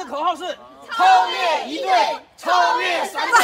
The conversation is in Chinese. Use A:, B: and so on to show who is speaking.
A: 这口号是：超越一队，超越三队。